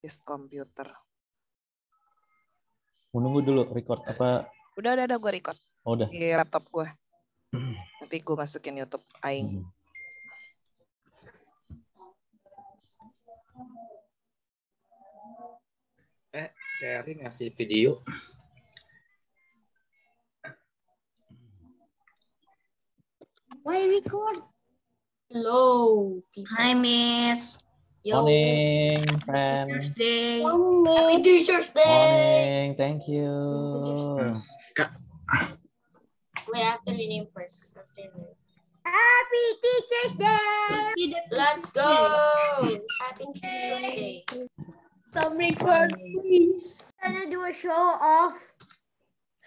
this computer. Menunggu dulu record apa? Udah, udah, udah gue record Oh, udah. di laptop gue. Nanti gue masukin YouTube Aing. Hmm. Kayak ngasih video. Why record? Hello, people. Hi, Miss. Yo. Morning, friend. Teacher's Day. Happy Teacher's Day. Morning, thank you. Kak, Wait, after your name first. After your name. Happy Teacher's Day. Let's go. Happy Teacher's Day. Stop record, please. Gonna do a show off.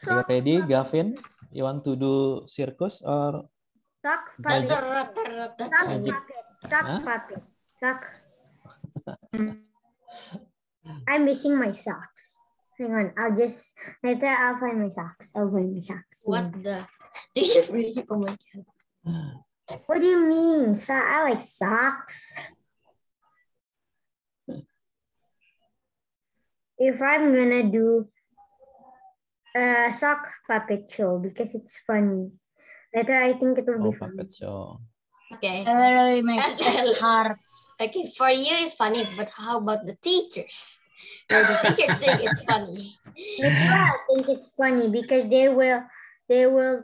Are you ready, Gavin? You want to do circus or Sock puppet. Magic. puppet. Sock Huh? puppet. Sock. Mm. I'm missing my socks. Hang on, I'll just later I'll find my socks. I'll find my socks. What the? Did you really? Oh my god. What do you mean? So I like socks. If I'm gonna do a sock puppet show because it's funny, later I think it will oh, be fun. puppet show? Okay. really makes it hard. Okay, for you it's funny, but how about the teachers? No, the teachers think it's funny. Later I think it's funny because they will they will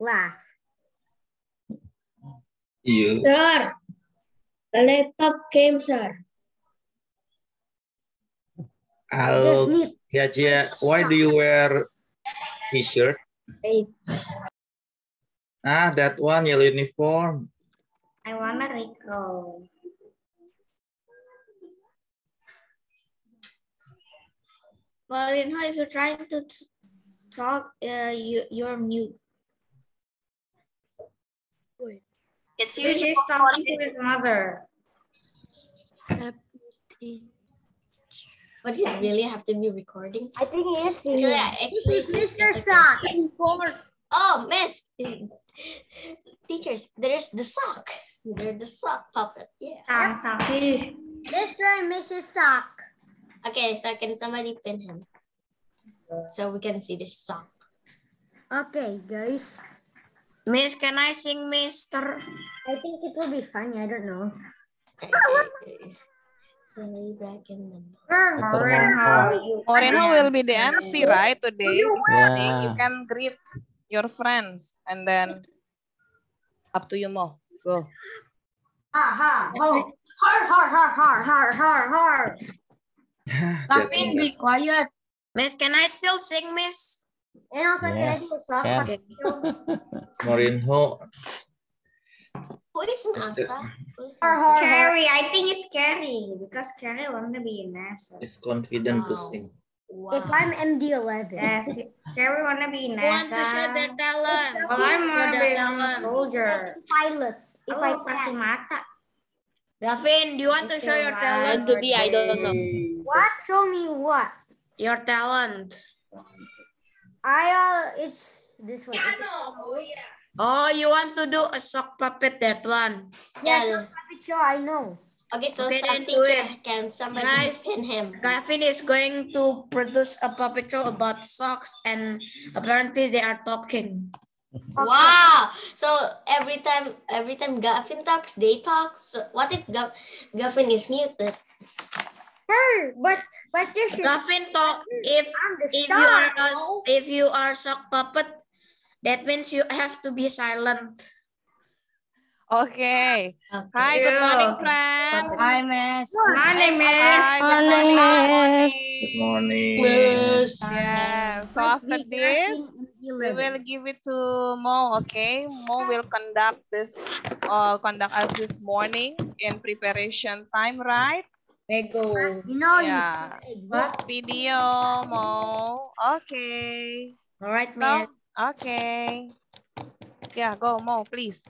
laugh. you Sir, the laptop came, sir. Just Halo, need why do you wear t-shirt? Ah, that one yellow uniform. I wanna recall. Well, you know, if you're trying to talk, uh, you, you're mute. It's usually talking to his mother. But does it really have to be recording? I think it is. Actually, yeah, This actually, is it's- Mr. it's okay. Socks. Oh, miss. Teachers, there's the sock. There's the sock puppet. Yeah. Mr. and Mrs. Sock. Okay, so can somebody pin him? So we can see the sock. Okay, guys. Miss, can I sing Mister? I think it will be funny. I don't know. Okay, okay, okay. Say back in the Moreno will be the MC, right? Today, this morning. You Yeah. can greet your friends and then up to you, Mo. Go. Ha ha ho. Har har har har har har har. That Gavin, one. be quiet. Miss, can I still sing, Miss? And also, can I do a sock can. puppet show? Morinho. Who is eh, NASA? Eh. Who is NASA? har har. Carrie, I think it's Carrie because Carrie want to be in NASA. is confident to sing. Wow. If I'm MD11. Yes, Carrie want to be in Who want to show their NASA. talent? Well, I'm want their be a talent. soldier. Pilot. If If I can. mata. Gavin, do you want to show your Want talent? to be, I don't know. What? Show me what? Your talent. I uh, it's this one. Oh, you want to do a sock puppet, that one. Yeah. Puppet show. I know. Okay, so Okay, some then teacher, can somebody Guys. pin him? Gavin is going to produce a puppet show about socks and apparently they are talking. Wow! So every time, every time Gavin talks, they talk. So what if Gav Gavin is muted? Her, but but this is Gavin talk if if you are a, if you are sock puppet, that means you have to be silent. Okay. Hi, good morning, friends. Hi, miss. Good Morning, Miss. Hi, good morning. Good morning. Yeah. So after this, we will give it to Mo. Okay, Mo will conduct this, uh, conduct us this morning in preparation time, right? They go. You know, Yeah. you exist. Video, Mo. Okay. All right, So, miss. okay. Yeah, go, Mo, please.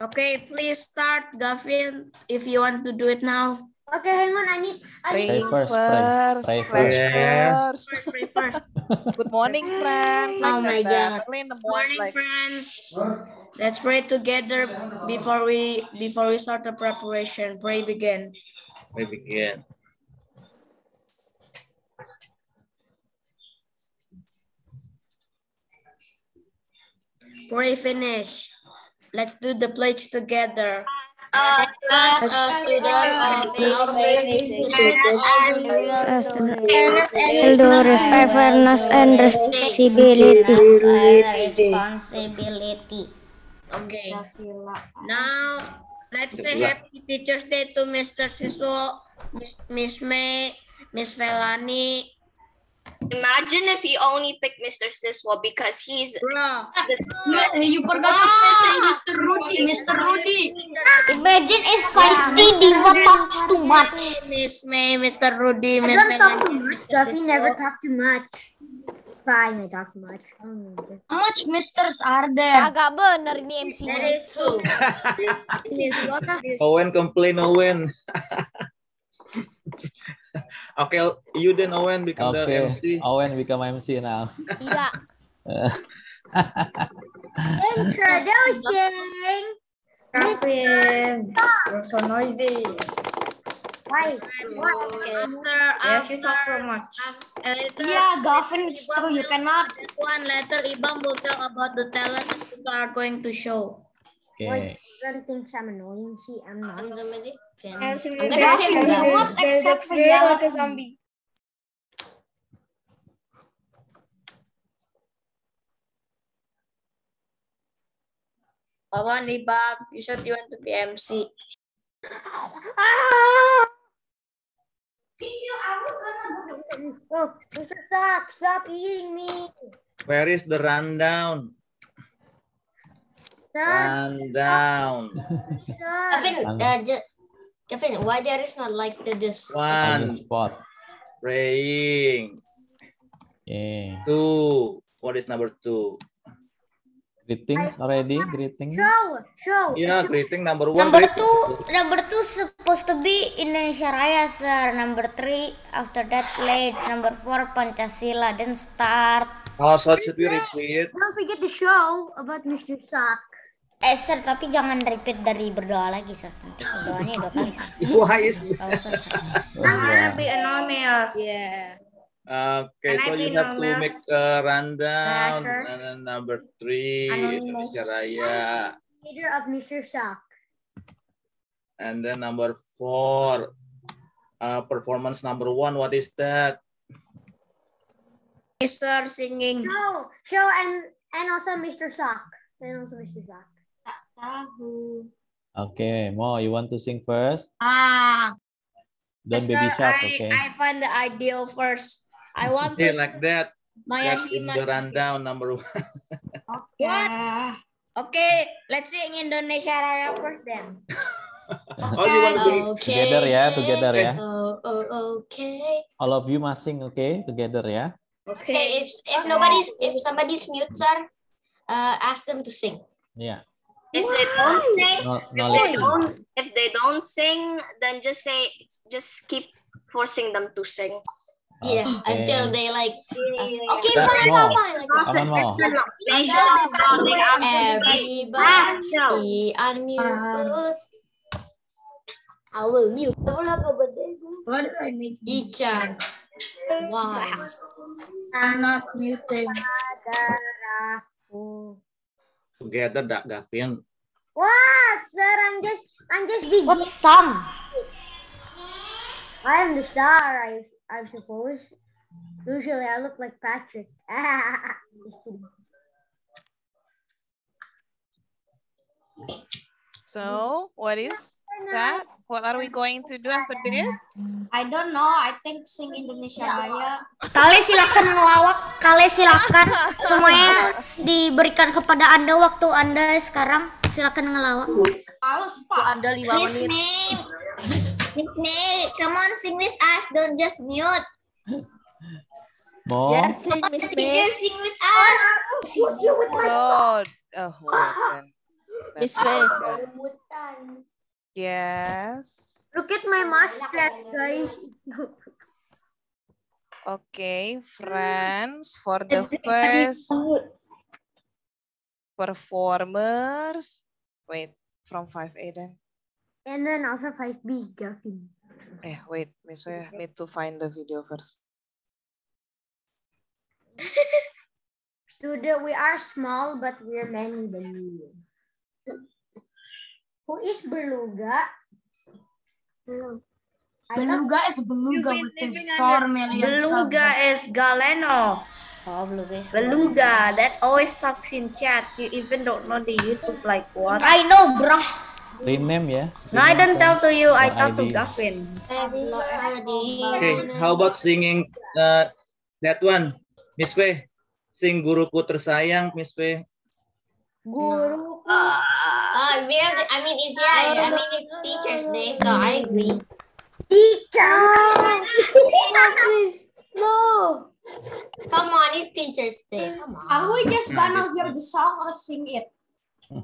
Okay, please start, Gavin, if you want to do it now. Okay, hang on. I need. I pray, need first, first, pray, pray first. Pray first. Pray first. Good morning, friends. Oh like oh my. God. Early in the morning, morning like... friends. Let's pray together before we before we start the preparation. Pray begin. Pray begin. Pray finish. Let's do the pledge together. As a student of Eldo respect fairness and responsibility. Responsibility. Okay. Now, let's say happy Teacher's Day to Mr. Siswo, Miss, Miss May, Miss Felani. Imagine if he only picked Mr. Siswa because he's Bro. you forgot to mention ah! Mr. Rudy, Mr. Rudy. Imagine if 5D Diva talks too much. Miss May, Mr. Rudy, I Miss don't talk too much. Duffy never talk too much. Fine, I talk too much. Oh. How much Misters are there? Agak bener ini MC. That is two. Miss, Miss- Owen complain Owen. okay, you then Owen become the Okay, MC. Owen become MC now. Tidak. Introducing. Gavin, you're so noisy. Why? After, Yes, you talk after, so much. after, Yeah, true. You cannot. one letter, Ibam will talk about the talent that people are going to show. Okay. Everyone thinks I'm annoying. See, I'm not. You. them. Must accept for like a zombie. Come on, Ibam. You said you want to be MC. Oh. Sock, stop eating me. Where is the rundown? Stop. Rundown. stop. Kevin, uh, ju- Kevin, why there is not like the this? On One, spot. praying. Okay. Two. What is number two? Greetings already. Greetings. Show, show. Yeah, greeting number one. Number greeting. two, number two supposed to be Indonesia Raya, sir. Number three, after that pledge. Number four, Pancasila. Then start. Oh, so should we repeat? Don't forget the show about Mr. Sock. Eh, sir, tapi jangan repeat dari berdoa lagi, sir. Nanti doanya dua kali, sir. Gak usah, sir. I'm gonna be anonymous. Yeah. Okay, so you have to make a rundown. And then number three. Indonesia Raya. Leader of Mr. Sock. And then number four, uh, performance number one. What is that? Mr. singing. Show, show, and and also Mr. Sock. And also Mr. Sock. Okay, Mo, you want to sing first? Ah, Don't baby shark, I, okay? I find the ideal first. I want Okay, to like that. Hima- the rundown number one. What? Okay, let's sing Indonesia Raya first then. Oh, you want to do Okay. Together ya, together ya. Oh, oh, okay. All of you must sing, okay? Together ya. Okay, Okay. if if nobody's if somebody's mute, sir, uh, ask them to sing. Yeah. If they don't sing, No, if they don't, if they don't sing, then just say, just keep forcing them to sing. Yeah, Okay. until they like. uh, okay, That's fine, more. fine, fine. Like Come on, Mo. Everybody unmute. I will mute. What did I make? Ichan. Why? I'm not muting. Together, Dak Gavin? What, sir? I'm just, I'm just beginning. What song? I am the star, I, I suppose. Usually, I look like Patrick. just kidding. So, what is that? What are we going to do after this? I don't know. I think sing Indonesia Raya. Kalian silakan ngelawak. Kalian silakan. Semuanya diberikan kepada Anda waktu Anda sekarang. Silakan ngelawak. Anda lima Miss menit. May. Miss May, come on sing with us. Don't just mute. Mo, Miss May. sing with us. Shoot you with my Oh, oh. Miss May. Yes. Look at my mustache, guys. Okay, friends, for the first performers. Wait, from 5A then. and then also 5B, Gavin. Eh, wait, Miss Wei, need to find the video first. Student, we are small, but we're many than you. Who is beluga? Beluga is beluga with his four million Beluga is Galeno. Oh, beluga is Beluga that always talks in chat. You even don't know the YouTube like what? I know, bruh. Rename ya. No, I don't tell to you. I talk to. Gavin. Okay, how about singing uh, that one? Miss Fei, sing guruku tersayang, Miss Fei. Guru. Uh, we have, I mean, it's yeah, I mean, it's Teacher's Day, so I agree. Teacher. No. Come on, it's Teacher's Day. Come on. Are we just gonna hear the song or sing it?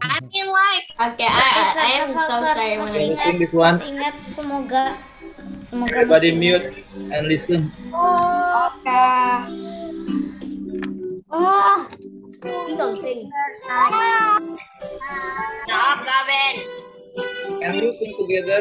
I mean, like. Okay, I, I, I am so sorry. when Can you I- sing this one? Ingat semoga semoga Everybody mute and listen. Oke. Oh. You don't sing. Stop, Gavin. Can you sing together?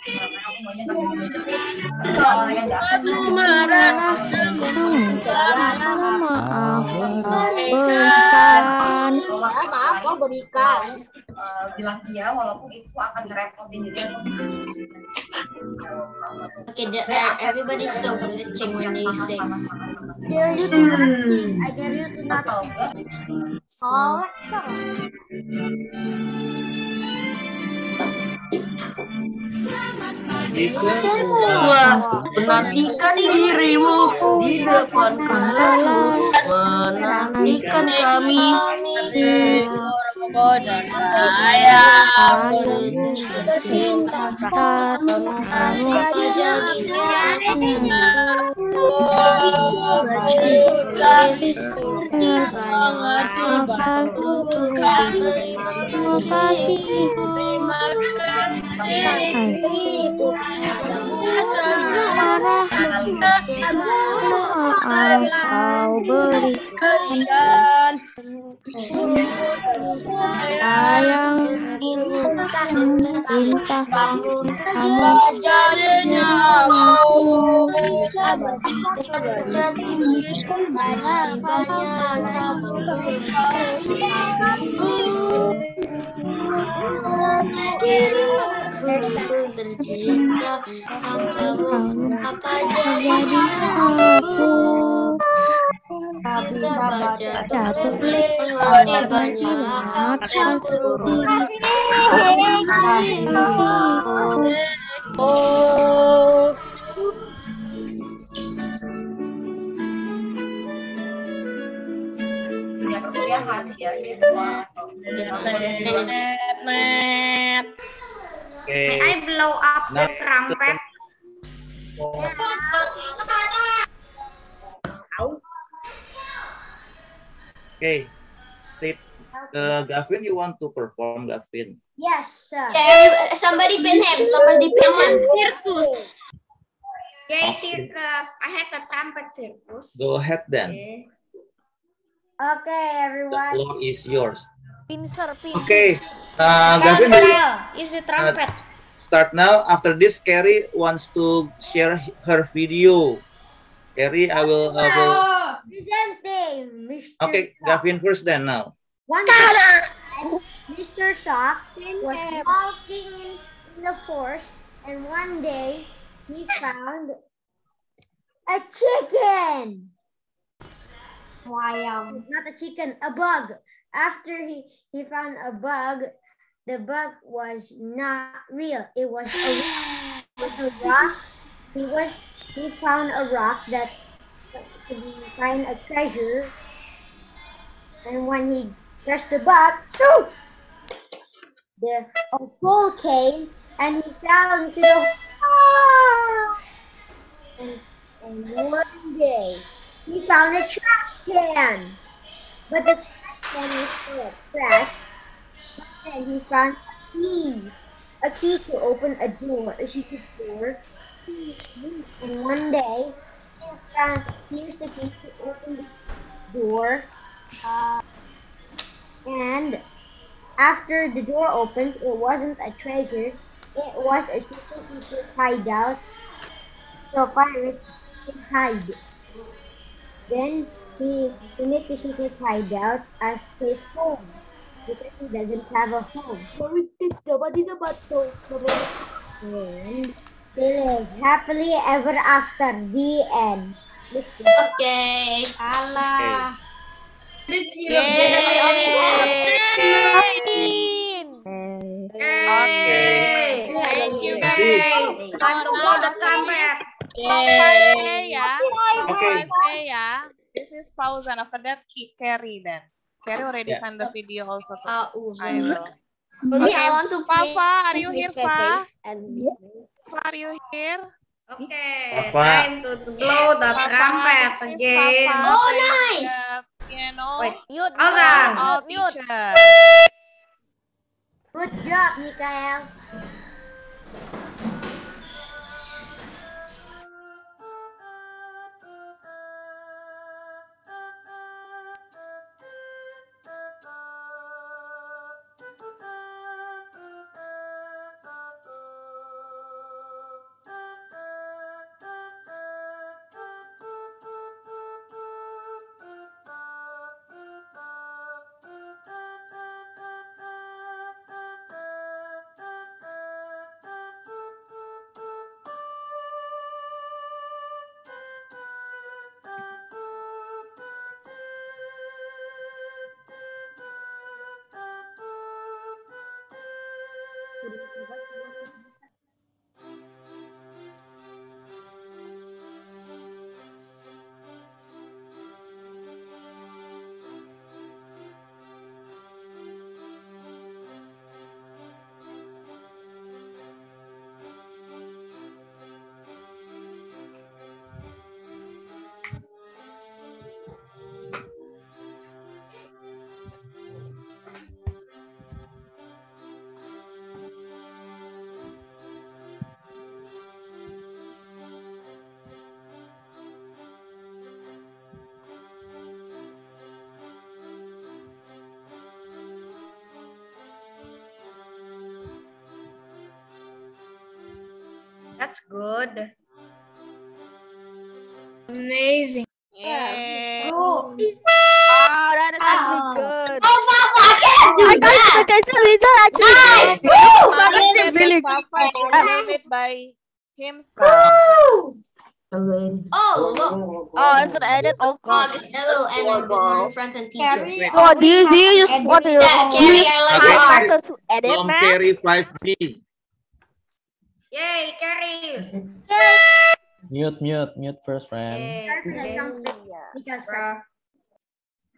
berikan Maaf, kok berikan. bilang iya walaupun itu akan ngerepotin dia Okay, the, uh, everybody's so glitching when they sing. dare you to not sing. I dare you to not sing. Oh, Listen. Menantikan dirimu di depan kelasmu. Menantikan kami. Sayang, cinta, kamu jadinya kau berikan sayang cinta kamu jadinya jadi banyak banyak kamu diriku tercipta tanpamu apa jadi aku bisa baca tulis mengerti banyak aku Oh. dunia perkuliahan siswa Okay. May I blow up the Now- trumpet? Okay. Sit. Uh, Gavin, you want to perform, Gavin? Yes, sir. Yeah, somebody pin him. Somebody pin him. Circus. Yay, Okay. circus. I had a trumpet circus. Go ahead then. Okay. Okay, everyone. The floor is yours. pincer pincer Okay. Uh, Gavin, is the trumpet. start now. After this, Carrie wants to share her video. Carrie, I will. I will. Presenting Mr. Okay, Gavin first then now. One time, Mr. Sock was walking in, in the forest, and one day he found a chicken. Wayang. Um, not a chicken, a bug. After he, he found a bug, the bug was not real. It was a, was a rock. He was he found a rock that could find a treasure. And when he pressed the bug, ooh, the a bull came and he fell into the and, and one day he found a trash can. But the trash can was full of trash. Then he found a key. A key to open a door, a secret door. And one day he found he used the key to open the door. Uh, and after the door opens, it wasn't a treasure. It was a secret, secret hideout. So pirates can hide. Then he, he made the secret hideout as his home because he doesn't have a home. And they live happily ever after. The end. Okay. Alah. Okay. Thank you guys. The trumpet. Pop 5A ya. Okay. 5A ya. This is Fauzan. After that, Ki- Carrie then. Carrie already Yeah. send the video also to Uh, I will. Okay, Okay, I want to play Papa, are you here, Pa? Pepe's and Miss Pa, are you here? Okay, Papa. time to blow the Papa, trumpet again. Papa Oh, nice. the Piano. Wait, Mute, teacher. Good job, Mikael. That's good. Amazing. Yay. Oh, that is actually good. Oh, Papa, I can't do that. Okay, so we don't actually. Nice. Woo! Papa That's said really that Papa good. deserved it by himself. Woo! Oh, look. Oh, I'm gonna edit. Oh Oh, god. this hello and then good morning, friends and teachers. Wait. Oh, do you do you use what do you Yeah, do you Carrie, use I like Okay, your art. Python to edit, Tom man? Carry 5B. Yay, Carrie. Mute, mute, mute first, friend. Yay. Sorry for the trumpet. Because Bruh.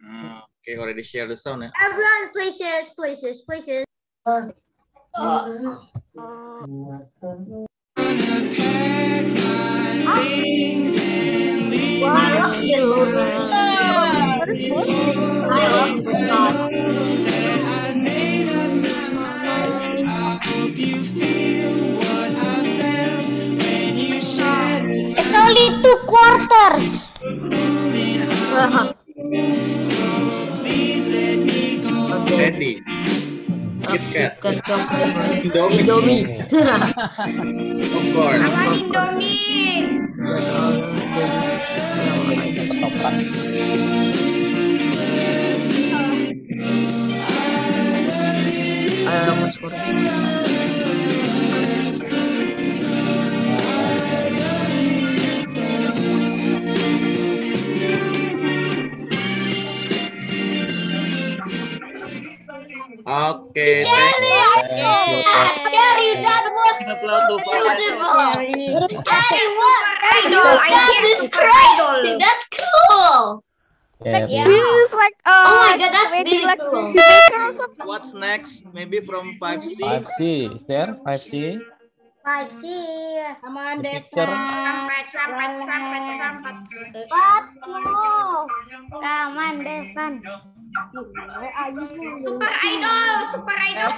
Ah, Okay, already share the sound ya. everyone places, places, places. I love this song. Two quarters. Indomie. Indomie. Of course. Indomie. Stop. Ayo, Mas Kur. Okay. Carrie, Carrie, that was Papa. beautiful. What? That is crazy. That's cool. You Oh my god, that's really like cool. What's next? Maybe from 5C. 5C. Is there 5C? 5C. Come on, The picture. Sampai, sampai, sampai, sampai. Cepat, no. Come on, Devan. Super idol, super idol.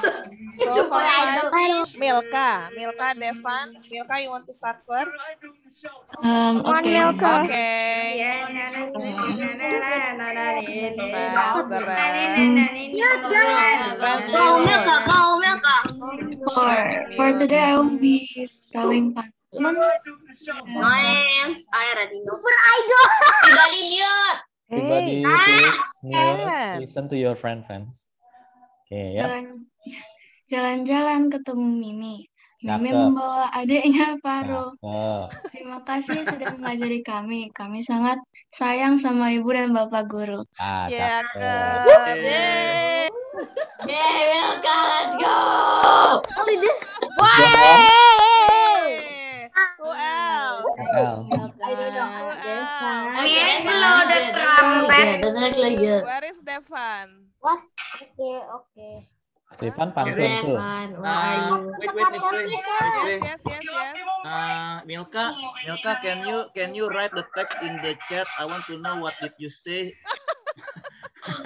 So Super idol. Milka, Milka, Devan, Milka, you want to start first? Um, okay. Milka. Okay. For for today, I will be telling pantun. Nice. I already know. Super idol. Everybody mute. Everybody Ah, please mute. Yes. Listen to your friend friends. Oke ya. Jalan jalan-jalan ketemu Mimi. Mimi Cakep. membawa adiknya. Cakep. Terima kasih sudah mengajari kami. Kami sangat sayang sama ibu dan bapak guru. Ah, Ya, cakep. Yeay. Yay, Milka, let's go. Only this. Yeay. Who else? Okay, Hello, the trumpet. good. That's actually good. Where is Devan? Oke, oke. Devan pantun tuh. Uh, you? wait, wait. Miss Wei. Yes, yes, yes, yes. Uh, Milka, Milka, can you can you write the text in the chat? I want to know what did you say.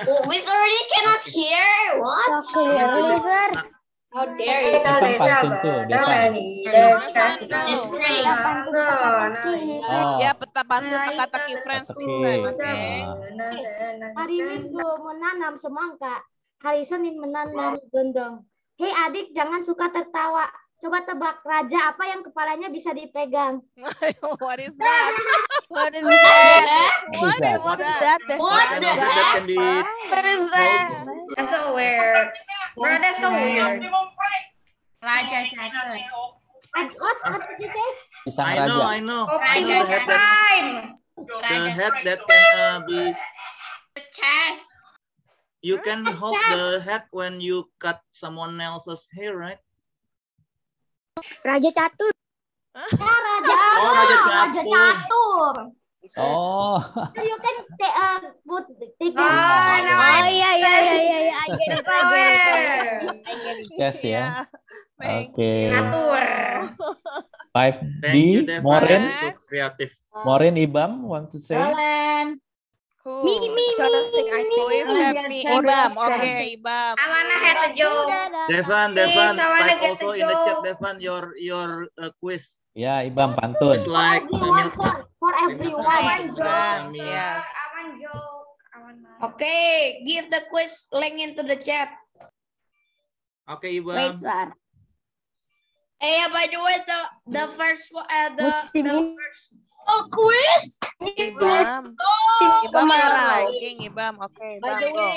Oh, we already cannot hear. What? How dare you? Devan pantun tuh, Devan. Disgrace. Oh, Ya, peta pantun teka-teki friends teki. listen, oke. Ah, Hari Minggu menanam semangka, hari Senin menanam gendong. Hei adik, jangan suka tertawa. Coba tebak raja apa yang kepalanya bisa dipegang? What is that? What is What that? What is What is that? that? What What the kind of that heck? can be What is that? Bro, that's so weird. Raja catur. Ad- What? What did you say? pisang I know, I raja. know. I Okay, know just the head that time. the head that can uh, be The chest. you can hold the head when you cut someone else's hair, right? Raja catur. Ya, raja. Oh, raja Raja catur. Oh, So you can take uh, put take Oh, no, Oh iya iya iya iya iya. I get it. I get it. I get it. yes ya. Yeah. Oke. 5D, Thank you, Devan. Morin. So creative. Morin, Ibam, want to say? Who? Me me that? Me, Ibam. Okay, Ibam. I wanna have a joke. Devan, Devan, type also the in the chat. Devan, your your uh, quiz. Ya, Ibam pantun. It's like Milka. For, for everyone. Friends, Friends, yes. Want joke. Want Okay, give the quiz link into the chat. Okay, Wait, Ibam. Sar. Eh, yeah, by the way, the the first one, uh, the, the first Oh, quiz? Ibam. Tim Ibam, kemarau. lagging, Ibam. Okay, by Ibam, the go. way,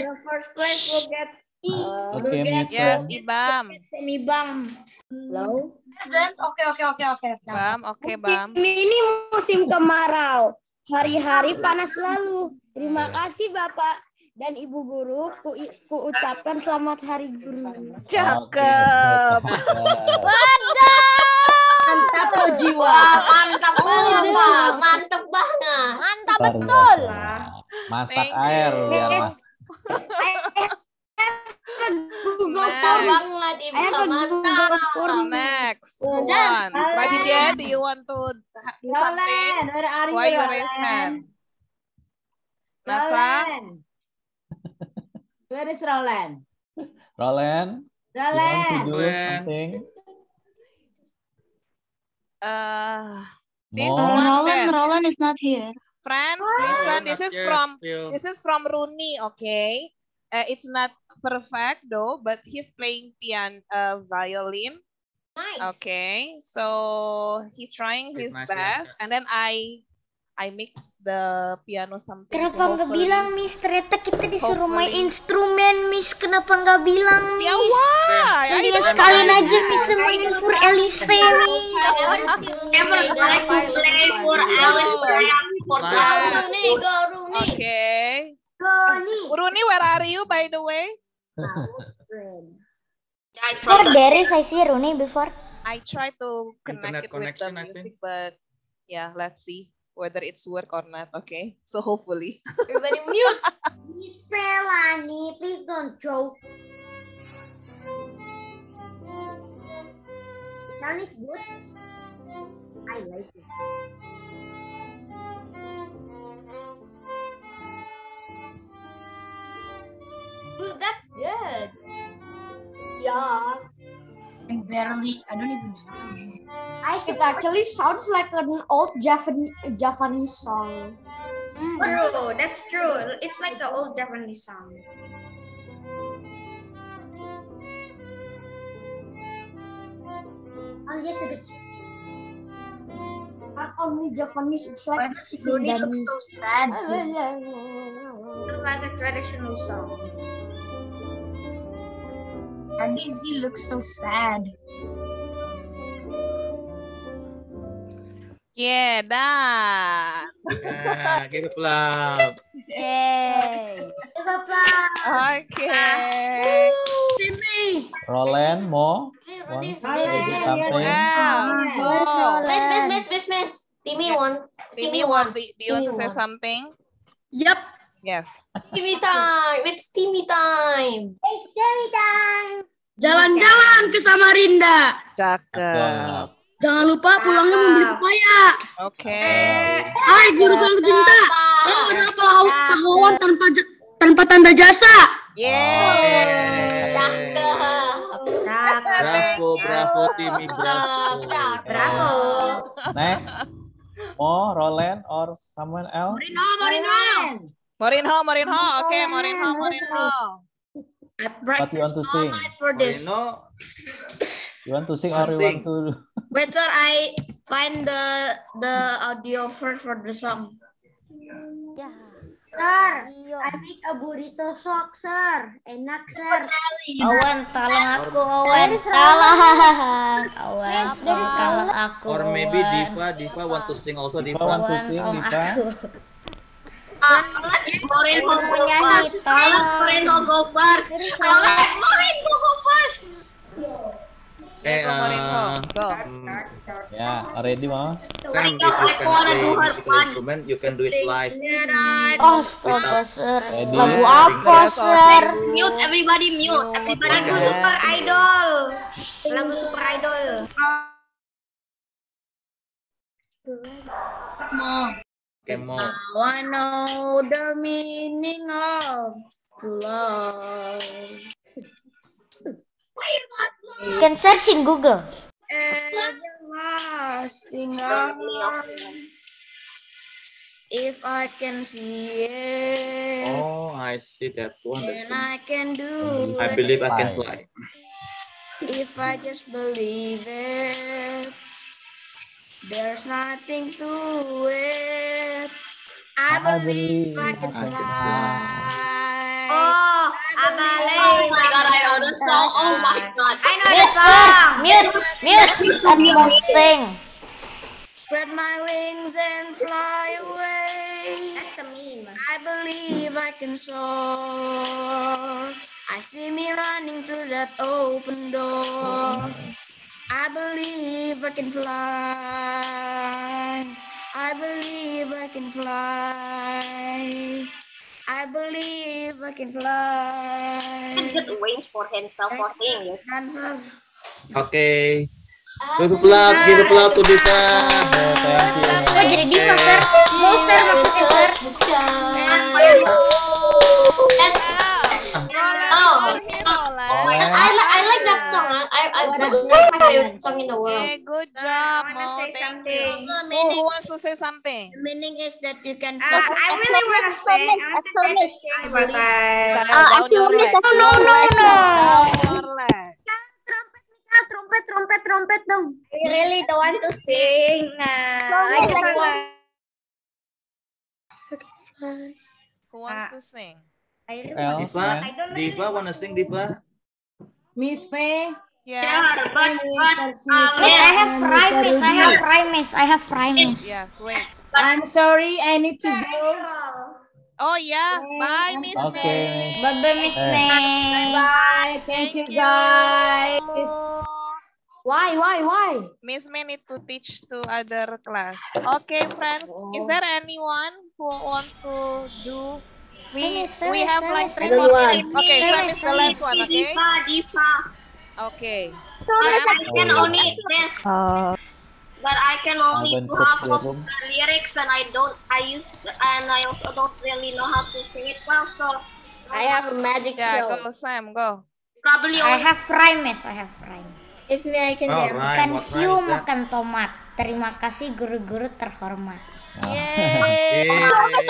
the first place will get Oke, get Yes. Ibam. semi bang. Hello. Present. Oke, oke, oke, oke. Bam, oke, Bam. Ini musim kemarau. Hari-hari panas selalu. Terima kasih Bapak dan Ibu guru. Ku, ku ucapkan selamat hari guru. Cakep. Mantap lo jiwa. Mantap banget, Pak. Mantap banget. Mantap betul. Masak air biar Yes. mas- Google Mantap Next. banget, Ibu. I have a Mantap. Google Roland, wants? Roland. Raditya, do you want to do something? Roland, where are you, Why you raise Roland? hand? Nasa? Roland. Where is Roland? Roland, you want to Roland. do Roland. something? Uh, this. Uh, one Roland. Roland is not here. Friends, listen. This is from this is from Rooney. Okay, uh, it's not perfect though, but he's playing piano, uh, violin. Nice. Okay, so he's trying his nice, nice, best, and then I I mix the piano something. Kenapa nggak bilang Miss? Ternyata kita disuruh main instrumen Miss. Kenapa nggak bilang Ya Miss? why? I Mendingan don't sekalian know. aja Miss mainin for Elise Miss. Never Rooney play for Alice. For go Rooney, go Rooney. Rooney, where are you by the way? For Darius, I see Rooney before. I try to connect Internet it with the I music, think. but yeah, let's see whether it's work or not. Okay, so hopefully. Everybody mute. Miss Fair good, Joe. Sound is good. I like it. Dude, that's good. Yeah. And barely, I don't even know. I it actually sounds like an old Javan Javanese song. Mm, true, that's true. It's like the old Japanese song. Oh yes, a bit. Not only Japanese, it's like it's Rudy looks Sudanese. so sad. Oh, it's like a traditional song. And Dizzy looks so sad. Yeah, done. Yeah, give applause. Yay. Give applause. Okay. Timmy. Roland, Mo, want Rudy's to really say good at something? Miss, miss, miss, miss, miss. Timmy won. Timmy, Timmy want, won. do, do you want to say Timmy won. something? Yep. Yes. Timmy time. It's Timmy time. Jalan-jalan ke Samarinda. Cakep. Jangan lupa pulangnya membeli pepaya. Oke. Hai guru yang cinta. Kau adalah pahlawan pahlawan tanpa tanpa tanda jasa. Yeay. Bravo, bravo, Timmy, bravo. Bravo. Next, Mo, Roland, or someone else? Morino, Morino. Morinho, Morinho. Oke, Morinho, Morinho. I What you want to sing? for this. Moreno, You want to sing or you want to? Wait, sir, I find the the audio first for the song. Sir, I make a burrito sok, sir. Enak, sir. Owen, tolong aku, Owen. Tolong. Owen, tolong aku. or maybe Owen. Diva, Diva want to sing also, Diva. want to Owen, sing, tolong Diva? aku. Moreno Punya hitam. Moreno go first. Alright, Morinho, go first. Eh, Go, Morinho. uh, Go. Yeah, already, Mo? Kan, if you can play musical instrument, you can do it live. Oh, astaga, sir. Lagu apa, sir? Mute, everybody mute. Everybody Lagu. Super Idol. Lagu Super Idol. Okay, Mo. Now I know the meaning of love. You can search in Google. Everlasting love. If I can see it, Oh, I see that one. then I can do I it. believe I can fly. If I just believe it, there's nothing to it. I, believe I can fly. Oh, Abale. Oh my god, I know the song. Oh my god. I know the song. Mute. Mute. Let me sing. Spread my wings and fly away. That's a meme. I believe I can soar. I see me running through that open door. I believe I can fly. I believe I can fly. I believe I can fly. Just wait for himself for. Yes. Dancer. Okay. Give applause, give applause to Diva. Thank you. Oh, jadi diva, sir. Mau, sir, maksudnya, sir. Oh, I, li- I. I, I, I that's my favorite song in the world. Okay, good job, Mo. say Thank something. you. Who, who wants to say something? The meaning is that you can Uh. I really want to say, I want to say the thing, but I... Kyle, down your leg. No, no, no, no. Trompet, trompet, trompet dong. I really don't want to sing. Uh, I just want Who wants to sing? I really Well, want to really Diva wanna sing, Diva? Miss May. Yes. Yeah, but, but, um, Yes, I have rhymes. I have rhymes. I have rhymes. Yes, wait. I'm sorry, I need to go. Oh yeah, bye Miss Okay. May. Bye bye, Miss Eh. May. Bye. Thank you, guys. Why, why, why? Miss May need to teach to other class. Okay, friends. Is there anyone who wants to do We we have semi, like three more minutes. Okay, Sam is the last one. Okay. Diva, Diva. Okay. But I can Oh. only this. Uh, But I can only do half the of the lyrics, and I don't. I use and I also don't really know how to sing it well. So I have a magic Yeah, show. go Sam, go. probably I have rhyme, yes, I have rhyme. If me, I can Oh. Kan hiu rhyme is that? makan tomat. Terima kasih guru-guru terhormat. Yay! Yay.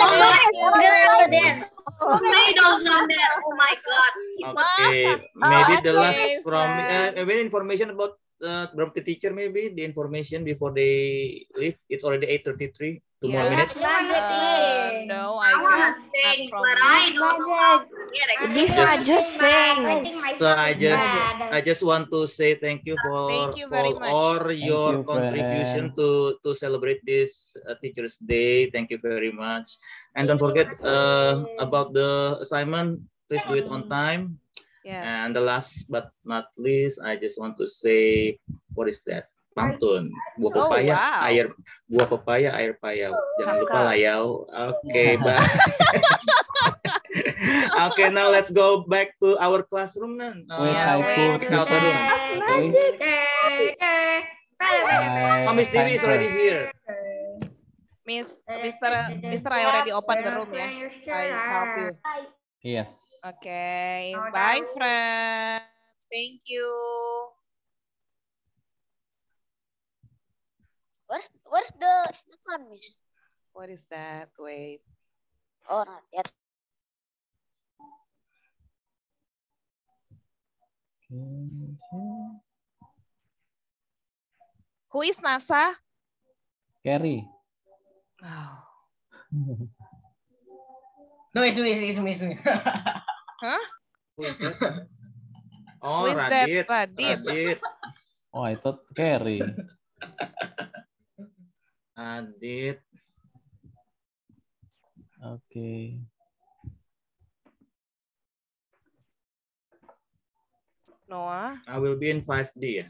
dance. tomatoes on there. Oh my god. Okay, maybe the last from uh, information about uh, from the teacher. Maybe the information before they leave. It's already eight thirty three. Two more Yeah. minutes. Uh, no, I I wanna not sing, but. I don't know how to get it. Diva, Just- just sing. I So I just bad. I just want to say thank you for Thank you very for much. all your you, contribution to to celebrate this uh, Teachers Day. Thank you very much. And don't forget uh, about the assignment. Please do it on time. Yes. And the last but not least, I just want to say, what is that? Pantun, buah Oh, pepaya, wow. air buah pepaya, air payau. Jangan lupa layau. Oke, bye. okay, now let's go back to our classroom then. Uh, I put Kak Badung. Magic. Oh, Miss Dewi is already here. Miss, Mister, Mister, I already opened the room ya. I help you. Yes. Okay, bye friends. Thank you. Where's where's the the one, Miss? What is that? Wait. Oh, not yet. Who is NASA? Carry. Oh. No, it's me, it's me, it's me. Huh? Who is that? Oh, Who is that? Radit. Radit. Radit. Oh, I thought Carry. Adit. Okay. Noah. I will be in 5D ya.